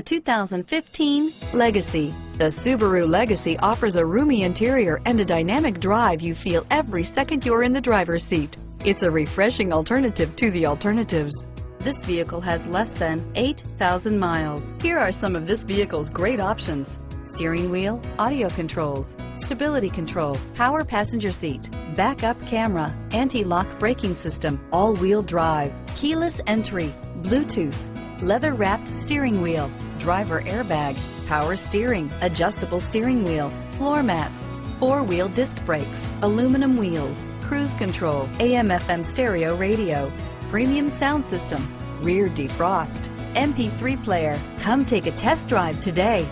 The 2015 Legacy. The Subaru Legacy offers a roomy interior and a dynamic drive you feel every second you're in the driver's seat. It's a refreshing alternative to the alternatives. This vehicle has less than 8,000 miles. Here are some of this vehicle's great options. Steering wheel, audio controls, stability control, power passenger seat, backup camera, anti-lock braking system, all-wheel drive, keyless entry, Bluetooth, leather-wrapped steering wheel, driver airbag, power steering, adjustable steering wheel, floor mats, four-wheel disc brakes, aluminum wheels, cruise control, AM FM stereo radio, premium sound system, rear defrost, MP3 player. Come take a test drive today.